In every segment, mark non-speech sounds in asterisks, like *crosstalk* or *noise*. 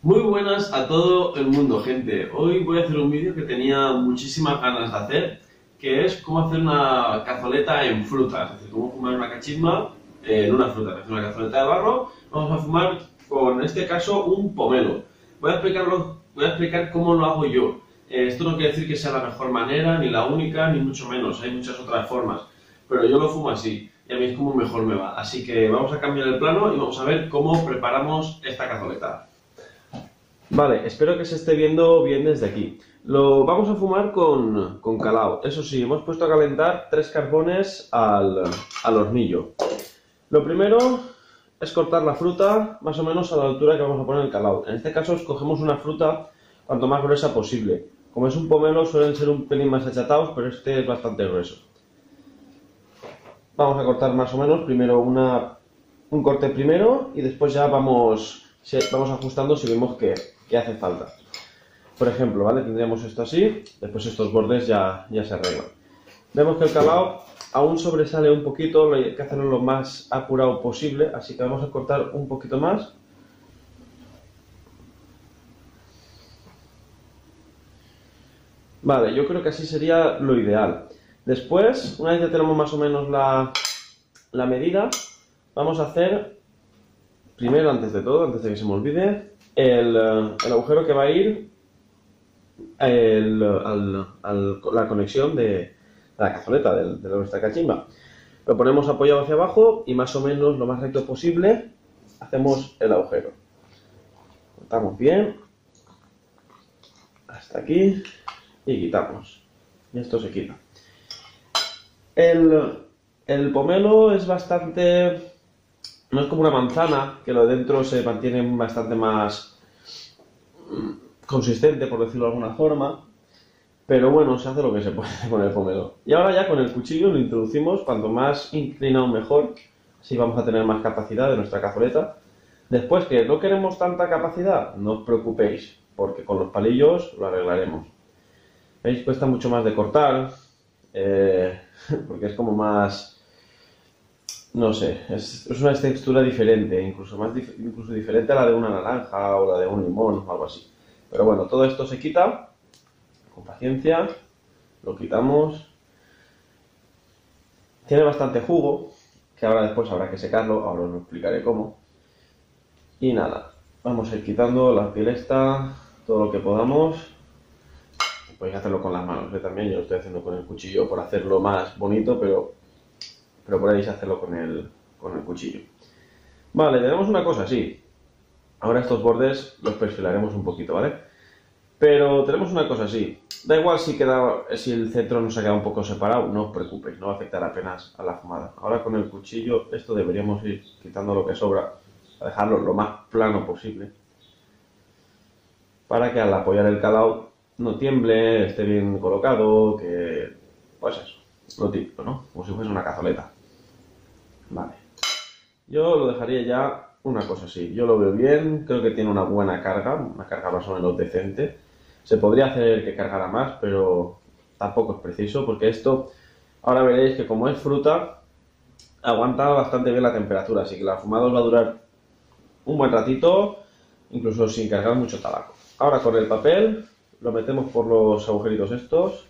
Muy buenas a todo el mundo, gente. Hoy voy a hacer un vídeo que tenía muchísimas ganas de hacer, que es cómo hacer una cazoleta en fruta, es decir, cómo fumar una cachisma en una fruta, es una cazoleta de barro. Vamos a fumar con, en este caso, un pomelo. Voy a, explicarlo, voy a explicar cómo lo hago yo. Eh, esto no quiere decir que sea la mejor manera, ni la única, ni mucho menos. Hay muchas otras formas. Pero yo lo fumo así, y a mí es como mejor me va. Así que vamos a cambiar el plano y vamos a ver cómo preparamos esta cazoleta. Vale, espero que se esté viendo bien desde aquí. Lo vamos a fumar con, con calao. Eso sí, hemos puesto a calentar tres carbones al, al hornillo. Lo primero es cortar la fruta más o menos a la altura que vamos a poner el calao. En este caso escogemos una fruta cuanto más gruesa posible. Como es un pomelo suelen ser un pelín más achatados, pero este es bastante grueso. Vamos a cortar más o menos primero una, un corte primero y después ya vamos, vamos ajustando si vemos que, que hace falta. Por ejemplo, ¿vale? Tendríamos esto así, después estos bordes ya, ya se arreglan. Vemos que el calao aún sobresale un poquito, hay que hacerlo lo más apurado posible, así que vamos a cortar un poquito más. Vale, yo creo que así sería lo ideal. Después, una vez ya tenemos más o menos la, la medida, vamos a hacer, primero, antes de todo, antes de que se me olvide, el, eh, agujero que va a ir el, al, al, la conexión de la cazoleta de, nuestra cachimba. Lo ponemos apoyado hacia abajo y más o menos lo más recto posible hacemos el agujero. Cortamos bien hasta aquí y quitamos. Y esto se quita. El pomelo es bastante no es como una manzana, que lo de dentro se mantiene bastante más consistente, por decirlo de alguna forma. Pero bueno, se hace lo que se puede *laughs* con el pomelo. Y ahora ya con el cuchillo lo introducimos, cuanto más inclinado mejor, así vamos a tener más capacidad de nuestra cazoleta. Después que no queremos tanta capacidad, no os preocupéis, porque con los palillos lo arreglaremos. ¿Veis? Cuesta mucho más de cortar, eh, *laughs* porque es como más no sé, es, es, una textura diferente, incluso más incluso diferente a la de una naranja o la de un limón o algo así. Pero bueno, todo esto se quita con paciencia, lo quitamos. Tiene bastante jugo, que ahora después habrá que secarlo, ahora os lo explicaré cómo. Y nada, vamos a ir quitando la piel esta, todo lo que podamos. Podéis hacerlo con las manos, ¿eh? también yo lo estoy haciendo con el cuchillo por hacerlo más bonito, pero pero podéis hacerlo con el, con el cuchillo. Vale, tenemos una cosa así. Ahora estos bordes los perfilaremos un poquito, ¿vale? Pero tenemos una cosa así. Da igual si, queda, si el centro nos ha quedado un poco separado, no os preocupéis, no va a afectar apenas a la fumada. Ahora con el cuchillo esto deberíamos ir quitando lo que sobra, a dejarlo lo más plano posible. Para que al apoyar el calao no tiemble, esté bien colocado, que... pues eso, lo típico, ¿no? Como si fuese una cazoleta. Vale. Yo lo dejaría ya una cosa así. Yo lo veo bien, creo que tiene una buena carga, una carga más o menos decente. Se podría hacer que cargara más, pero tampoco es preciso, porque esto, ahora veréis que como es fruta, aguanta bastante bien la temperatura, así que la fumada os va a durar un buen ratito, incluso sin cargar mucho tabaco. Ahora con el papel lo metemos por los agujeritos estos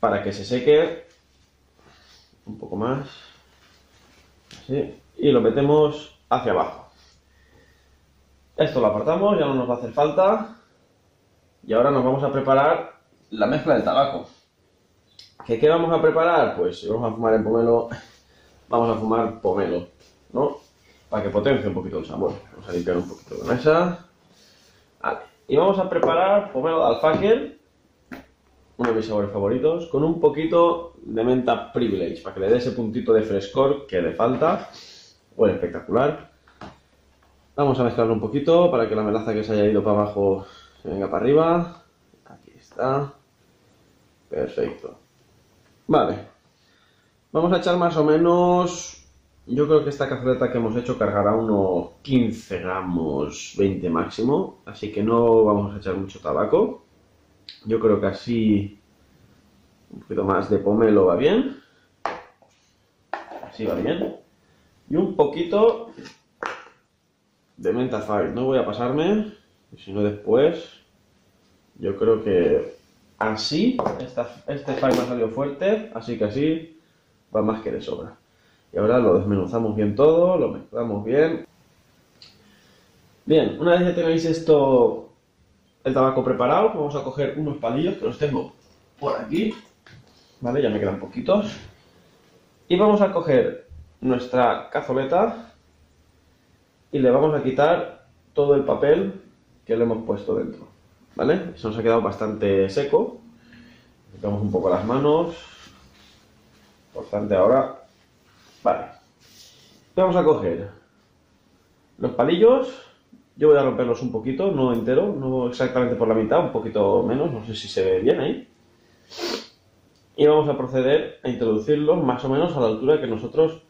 para que se seque un poco más y lo metemos hacia abajo. Esto lo apartamos, ya no nos va a hacer falta. Y ahora nos vamos a preparar la mezcla del tabaco. ¿Qué, ¿Qué vamos a preparar? Pues si vamos a fumar en pomelo, vamos a fumar pomelo, ¿no? Para que potencie un poquito el sabor. Vamos a limpiar un poquito la mesa. Vale. Y vamos a preparar pomelo de alfáquer, uno de mis sabores favoritos, con un poquito de menta privilege, para que le dé ese puntito de frescor que le falta. Bueno, espectacular. Vamos a mezclarlo un poquito para que la melaza que se haya ido para abajo se venga para arriba. Aquí está. Perfecto. Vale. Vamos a echar más o menos... Yo creo que esta cazoleta que hemos hecho cargará unos 15 gramos, 20 máximo. Así que no vamos a echar mucho tabaco. Yo creo que así un poquito más de pomelo va bien. Así va bien. Y un poquito de menta fire. No voy a pasarme, si no después, yo creo que así, esta, este fire me ha salido fuerte, así que así va más que de sobra. Y ahora lo desmenuzamos bien todo, lo mezclamos bien. Bien, una vez que tenéis esto, el tabaco preparado, vamos a coger unos palillos que los tengo por aquí, ¿vale? Ya me quedan poquitos. Y vamos a coger nuestra cazoleta y le vamos a quitar todo el papel que le hemos puesto dentro, ¿vale? Eso nos ha quedado bastante seco. Quitamos un poco las manos. Importante ahora. Vale. Vamos a coger los palillos yo voy a romperlos un poquito, no entero, no exactamente por la mitad, un poquito menos, no sé si se ve bien ahí. Y vamos a proceder a introducirlos más o menos a la altura que nosotros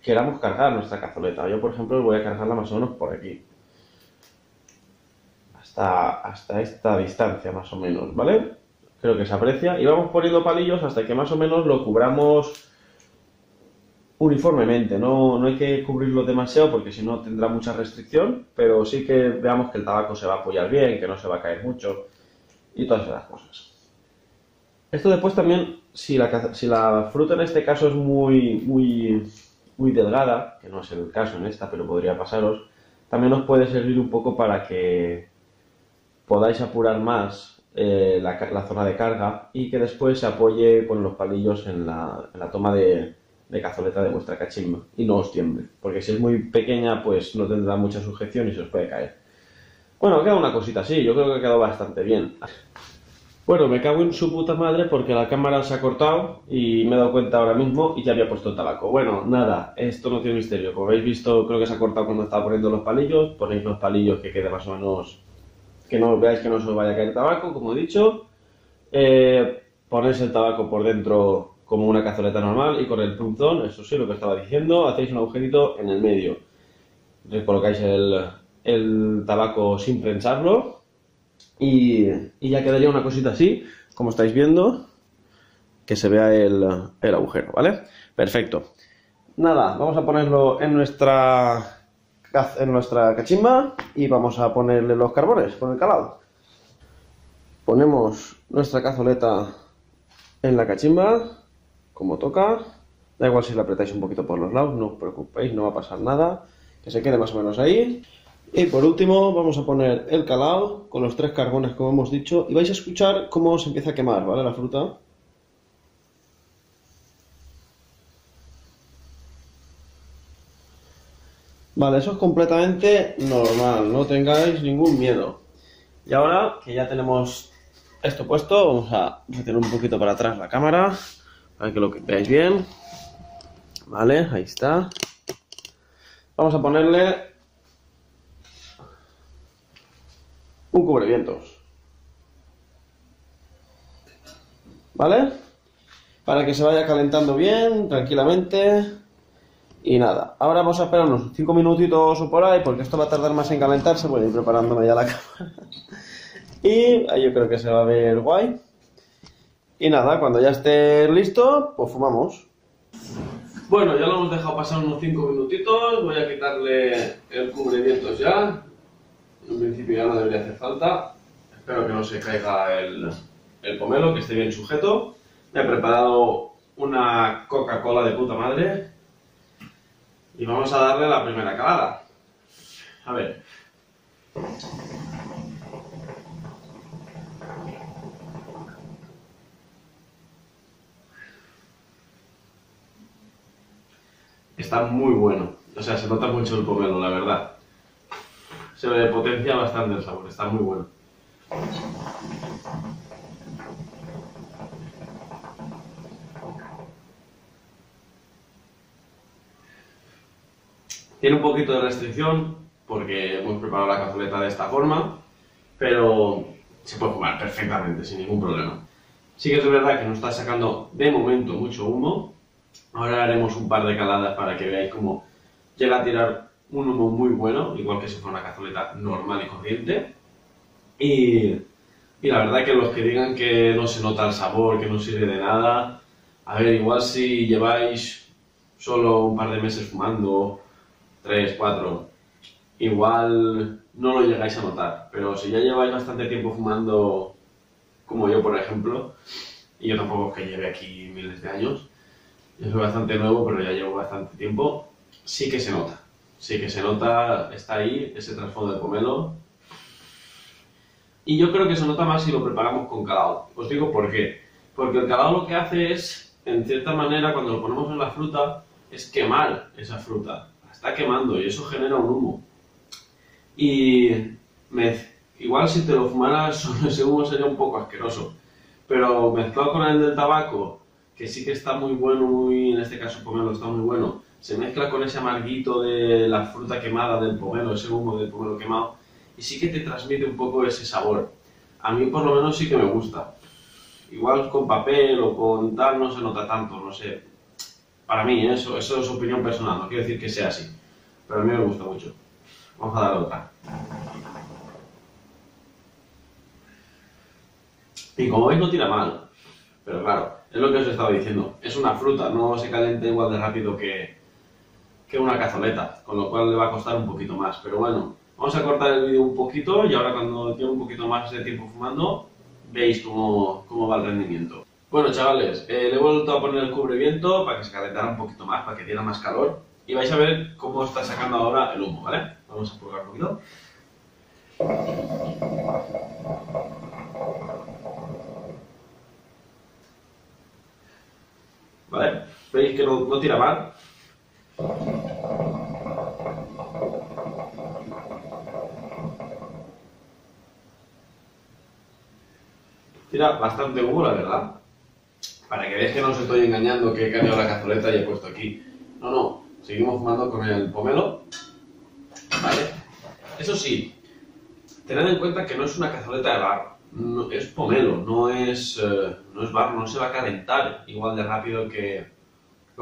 queramos cargar nuestra cazoleta. Yo, por ejemplo, voy a cargarla más o menos por aquí. Hasta, hasta esta distancia, más o menos, ¿vale? Creo que se aprecia. Y vamos poniendo palillos hasta que más o menos lo cubramos uniformemente, no, no hay que cubrirlo demasiado porque si no tendrá mucha restricción, pero sí que veamos que el tabaco se va a apoyar bien, que no se va a caer mucho y todas esas cosas. Esto después también, si la, si la fruta en este caso es muy, muy, muy delgada, que no es el caso en esta, pero podría pasaros, también os puede servir un poco para que podáis apurar más eh, la, zona de carga y que después se apoye con los palillos en la, en la toma de, de cazoleta de vuestra cachimba y no os tiemble, porque si es muy pequeña pues no tendrá mucha sujeción y se os puede caer. Bueno, queda una cosita así, yo creo que ha quedado bastante bien. Bueno, me cago en su puta madre porque la cámara se ha cortado y me he dado cuenta ahora mismo y ya había puesto el tabaco. Bueno, nada, esto no tiene misterio. Como habéis visto, creo que se ha cortado cuando estaba poniendo los palillos. Ponéis los palillos que quede más o menos... Que no veáis que no se os vaya a caer tabaco, como he dicho. Eh, ponéis el tabaco por dentro como una cazoleta normal y con el punzón, eso sí, lo que estaba diciendo, hacéis un agujerito en el medio. Entonces colocáis el, tabaco sin prensarlo y, ya quedaría una cosita así, como estáis viendo, que se vea el, el agujero, ¿vale? Perfecto. Nada, vamos a ponerlo en nuestra, en nuestra cachimba y vamos a ponerle los carbones con el calado. Ponemos nuestra cazoleta en la cachimba como toca. Da igual si la apretáis un poquito por los lados, no os preocupéis, no va a pasar nada. Que se quede más o menos ahí. Y por último vamos a poner el calado con los tres carbones como hemos dicho. Y vais a escuchar cómo se empieza a quemar, ¿vale? La fruta. Vale, eso es completamente normal, no tengáis ningún miedo. Y ahora que ya tenemos esto puesto, vamos a retirar un poquito para atrás la cámara para que lo veáis bien. Vale, ahí está. Vamos a ponerle un cubrevientos. ¿Vale? Para que se vaya calentando bien, tranquilamente. Y nada, ahora vamos a esperar unos 5 minutitos o por ahí, porque esto va a tardar más en calentarse. Voy a ir preparándome ya la *laughs* cámara. y yo creo que se va a ver guay. Y nada, cuando ya esté listo, pues fumamos. Bueno, ya lo hemos dejado pasar unos 5 minutitos. Voy a quitarle el cubrimientos ya. En principio ya no debería hacer falta. Espero que no se caiga el, el pomelo, que esté bien sujeto. Me he preparado una Coca-Cola de puta madre. Y vamos a darle la primera calada. A ver. Está muy bueno. O sea, se nota mucho el pomelo, la verdad. Se potencia bastante el sabor, está muy bueno. Tiene un poquito de restricción porque hemos preparado la cazoleta de esta forma, pero se puede fumar perfectamente, sin ningún problema. Sí que es verdad que nos está sacando de momento mucho humo, Ahora haremos un par de caladas para que veáis cómo llega a tirar un humo muy bueno, igual que si fuera una cazoleta normal y corriente. Y, y la verdad que los que digan que no se nota el sabor, que no sirve de nada, a ver, igual si lleváis solo un par de meses fumando, tres, cuatro, igual no lo llegáis a notar. Pero si ya lleváis bastante tiempo fumando, como yo por ejemplo, y yo tampoco es que lleve aquí miles de años, soy bastante nuevo, pero ya llevo bastante tiempo, sí que se nota. Sí que se nota, está ahí ese trasfondo de pomelo. Y yo creo que se nota más si lo preparamos con calado. Os digo por qué. Porque el calado lo que hace es, en cierta manera, cuando lo ponemos en la fruta, es quemar esa fruta. Está quemando y eso genera un humo. Y me, igual si te lo fumaras, *laughs* ese humo sería un poco asqueroso. Pero mezclado con el del tabaco, que sí que está muy bueno, muy, en este caso pomelo está muy bueno, se mezcla con ese amarguito de la fruta quemada del pomelo, ese humo del pomelo quemado, y sí que te transmite un poco ese sabor. A mí por lo menos sí que me gusta. Igual con papel o con tal no se nota tanto, no sé. Para mí, eso, eso es opinión personal, no quiero decir que sea así. Pero a mí me gusta mucho. Vamos a dar otra. Y como veis no tira mal. Pero claro, es lo que os he estado diciendo. Es una fruta, no se calienta igual de rápido que, que una cazoleta, con lo cual le va a costar un poquito más. Pero bueno, vamos a cortar el vídeo un poquito y ahora cuando tenga un poquito más de tiempo fumando, veis cómo, cómo va el rendimiento. Bueno chavales, eh, le he vuelto a poner el cubrimiento para que se calentara un poquito más, para que diera más calor. Y vais a ver cómo está sacando ahora el humo, ¿vale? Vamos a probar un poquito. ¿Vale? ¿Veis que no, no tira mal? Tira bastante humo, la verdad. Para que veáis que no os estoy engañando, que he cambiado la cazoleta y he puesto aquí. No, no, seguimos fumando con el pomelo. ¿Vale? Eso sí, tened en cuenta que no es una cazoleta de barro. Es pomelo, no es, eh, no es barro, no se va a calentar igual de rápido que,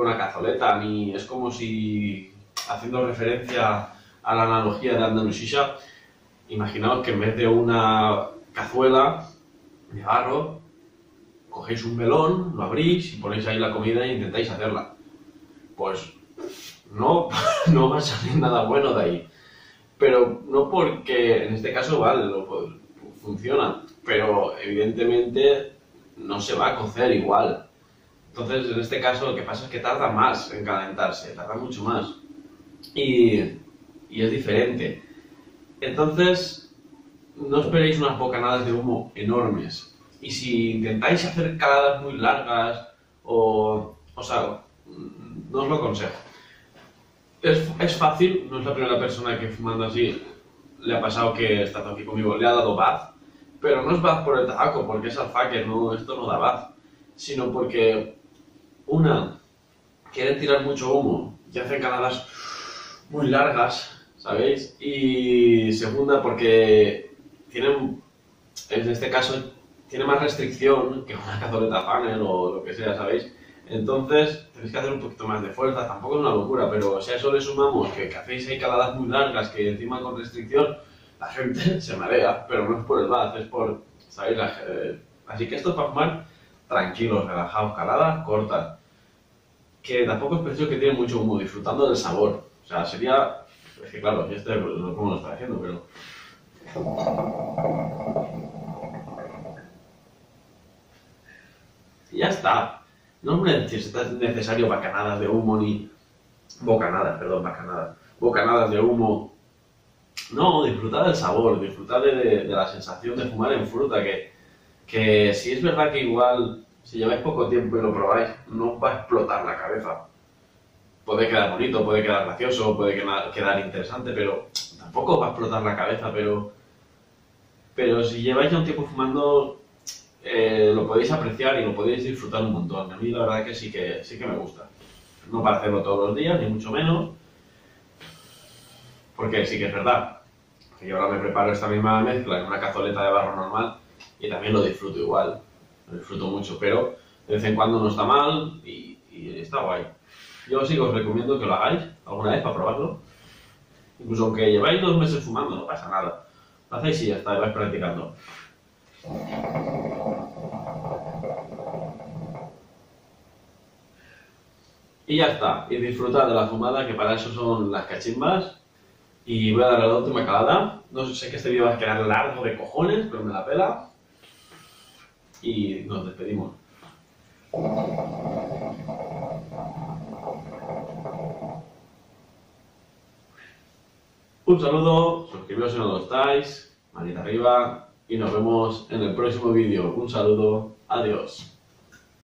una cazoleta, es como si, haciendo referencia a la analogía de Andalusisha, imaginaos que en vez de una cazuela de barro, cogéis un melón, lo abrís y ponéis ahí la comida e intentáis hacerla. Pues no, *laughs* no va a salir nada bueno de ahí. Pero no porque, en este caso, vale, lo, funciona, pero evidentemente no se va a cocer igual. Entonces, en este caso, lo que pasa es que tarda más en calentarse, tarda mucho más. Y, y es diferente. Entonces, no esperéis unas bocanadas de humo enormes. Y si intentáis hacer caladas muy largas, o, o sea, no os lo aconsejo. Es, es fácil, no es la primera persona que fumando así le ha pasado que estando aquí conmigo le ha dado bath, pero no es bath por el tabaco, porque es alfaque, no, esto no da bath, sino porque una, quieren tirar mucho humo y hacen caladas muy largas, ¿sabéis? Y segunda, porque tienen, en este caso, tiene más restricción que una cazoleta funnel o lo que sea, ¿sabéis? Entonces tenéis que hacer un poquito más de fuerza, tampoco es una locura, pero si a eso le sumamos que, hacéis ahí caladas muy largas, que encima con restricción, la gente *laughs* se marea, pero no es por el bath, es por, ¿sabéis? La, eh, así que esto es para fumar tranquilos, relajados, caladas cortas, que tampoco es preciso que tiene mucho humo, disfrutando del sabor. O sea, sería, es que claro, yo este no sé cómo lo está haciendo, pero... Ya está. No es necesario bacanadas de humo ni... Bocanadas, perdón, bacanadas. Bocanadas de humo. No, disfrutar del sabor, disfrutar de, de- de la sensación de fumar en fruta, que, que si es verdad que igual, si lleváis poco tiempo y lo probáis, no os va a explotar la cabeza. Puede quedar bonito, puede quedar gracioso, puede quedar, interesante, pero tampoco os va a explotar la cabeza, pero... Pero si lleváis ya un tiempo fumando, eh, lo podéis apreciar y lo podéis disfrutar un montón. A mí la verdad que sí que sí que me gusta. No para hacerlo todos los días, ni mucho menos. Porque sí que es verdad yo ahora me preparo esta misma mezcla en una cazoleta de barro normal y también lo disfruto igual. Lo disfruto mucho, pero de vez en cuando no está mal y, está guay. Yo sí os recomiendo que lo hagáis alguna vez para probarlo. Incluso aunque lleváis dos meses fumando, no pasa nada. Lo hacéis y ya está, vais practicando. Y ya está. Y disfrutad de la fumada, que para eso son las cachimbas. Y voy a darle la última calada. No sé que este vídeo va a quedar largo de cojones, pero me la pela. Y nos despedimos. Un saludo, suscribiros si no lo estáis, manita arriba y nos vemos en el próximo vídeo. Un saludo, adiós.